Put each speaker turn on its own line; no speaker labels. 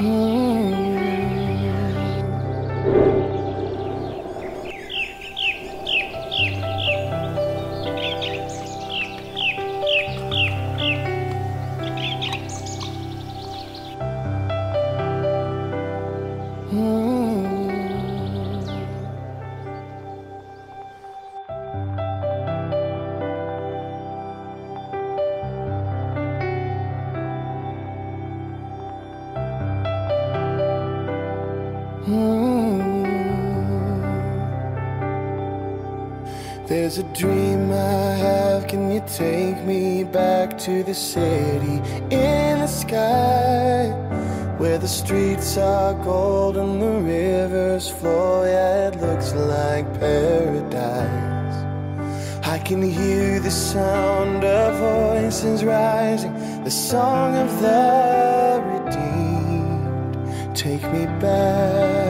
Mm-hmm. There's a dream I have. Can you take me back to the city in the sky? Where the streets are gold and the rivers flow. Yeah, it looks like paradise. I can hear the sound of voices rising, the song of the redeemed. Take me back, take me back.